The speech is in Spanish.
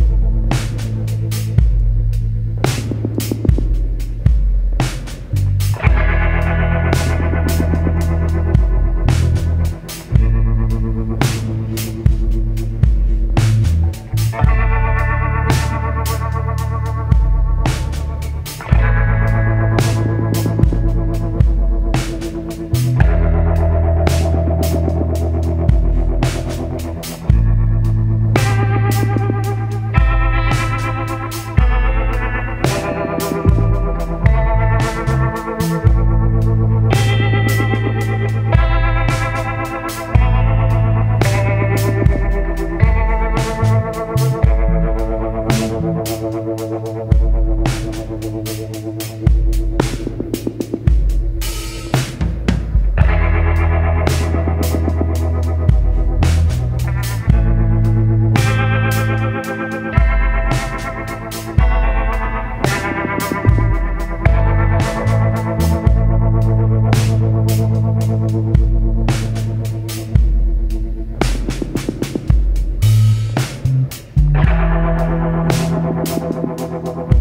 Thank you. Gracias.